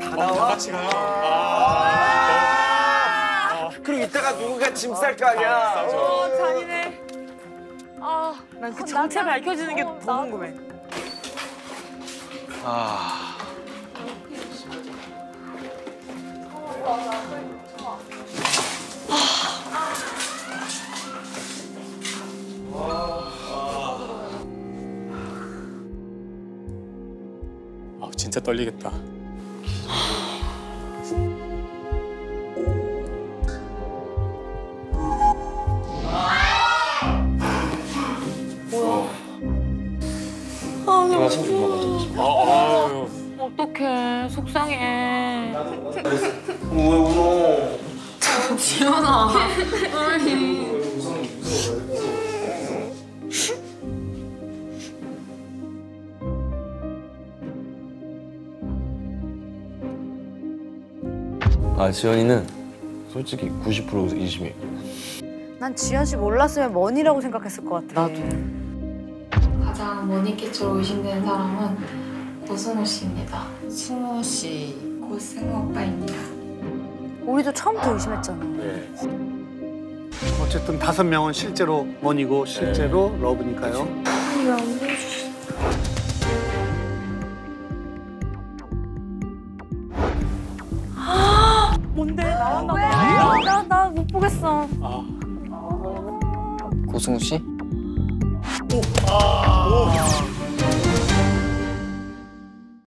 다다 나와? 같이 가요. 아, 그리고 이따가 누군가 짐 쌀 거 아니야. 어, 잔인해. 아, 난그 어, 정체 밝혀지는 게 어, 더. 궁금해. 아. 아, 진짜 떨리겠다. 아, 아유. 어떡해, 속상해. 왜 울어? 지연아. 아 지연이는 솔직히 90% 의심해. 난 지현 씨 몰랐으면 머니라고 생각했을 것 같아. 나도. 가장 머니캐치로 의심되는 사람은 고승호 씨입니다. 승호 씨. 고승호 오빠입니다. 우리도 처음부터 의심했잖아. 네. 어쨌든 다섯 명은 실제로 원이고 실제로 러브니까요. 뭔데? 나왔나 봐. 나 나 못 보겠어. 아, 고승우 씨? 오,